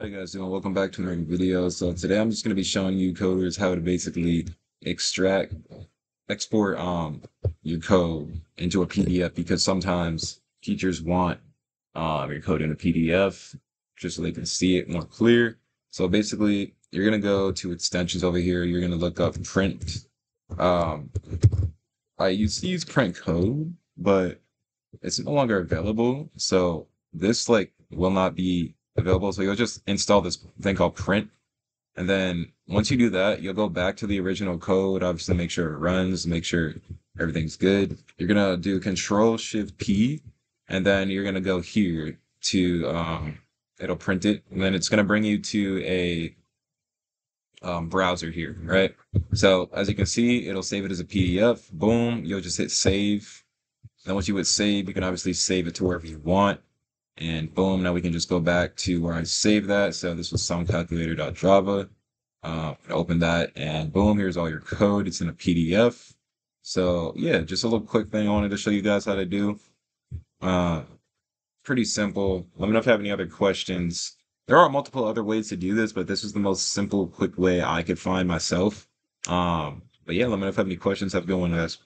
Hey guys, doing? Welcome back to another video. So today I'm just going to be showing you coders how to basically extract, export um your code into a PDF because sometimes teachers want um your code in a PDF just so they can see it more clear. So basically, you're going to go to extensions over here. You're going to look up print. Um, I used to use print code, but it's no longer available. So this like will not be available. So you'll just install this thing called print. And then once you do that, you'll go back to the original code, obviously make sure it runs, make sure everything's good. You're gonna do control shift P, and then you're gonna go here to um it'll print it, and then it's gonna bring you to a um, browser here, right? So as you can see, it'll save it as a PDF. Boom, you'll just hit save. Then once you hit save, you can obviously save it to wherever you want. And boom, now we can just go back to where I saved that. So this was soundcalculator.java. Uh, open that and boom, here's all your code. It's in a PDF. So yeah, just a little quick thing I wanted to show you guys how to do. Uh, pretty simple. Let me know if you have any other questions. There are multiple other ways to do this, but this is the most simple, quick way I could find myself. Um, but yeah, let me know if you have any questions. Have a good one, guys.